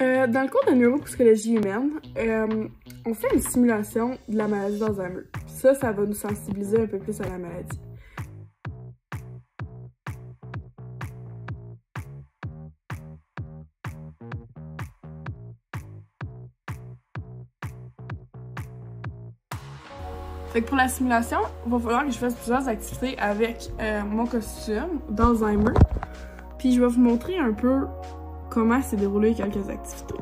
Euh, dans le cours de neuropsychologie humaine, euh, on fait une simulation de la maladie d'Alzheimer. Ça, ça va nous sensibiliser un peu plus à la maladie. Fait que pour la simulation, il va falloir que je fasse plusieurs activités avec euh, mon costume d'Alzheimer. Puis je vais vous montrer un peu comment s'est déroulé quelques activités.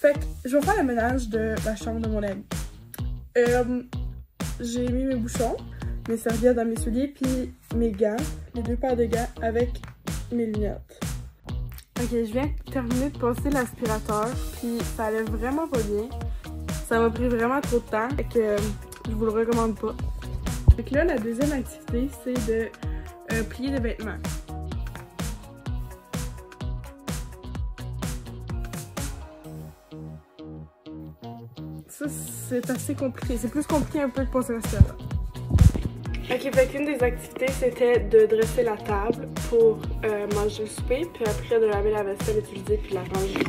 Fait que je vais faire le ménage de la chambre de mon ami. Euh, J'ai mis mes bouchons, mes serviettes dans mes souliers, puis mes gants, les deux paires de gants avec mes lunettes. Ok, je viens de terminer de passer l'aspirateur, puis ça allait vraiment pas bien. Ça m'a pris vraiment trop de temps, fait que je vous le recommande pas. Fait que là, la deuxième activité, c'est de euh, plier des vêtements. Ça, c'est assez compliqué. C'est plus compliqué un peu de passer l'aspirateur. Ok, fait qu'une des activités, c'était de dresser la table pour euh, manger le souper, puis après de laver la vaisselle utilisée puis la ranger.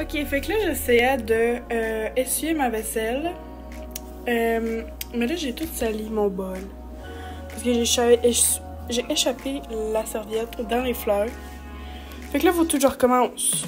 Ok, fait que là, j'essayais de euh, essuyer ma vaisselle. Euh, mais là, j'ai tout sali mon bol. Parce que j'ai échappé la serviette dans les fleurs. Fait que là, faut que je recommence.